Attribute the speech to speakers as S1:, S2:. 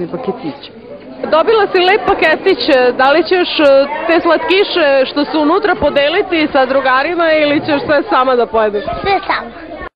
S1: mesni paketić.
S2: Dobila si lep paketić, da li ćeš e, te slatkiše što su unutra podeliti sa drugarima ili ćeš sve sama da pojedeš?
S3: Sve sama.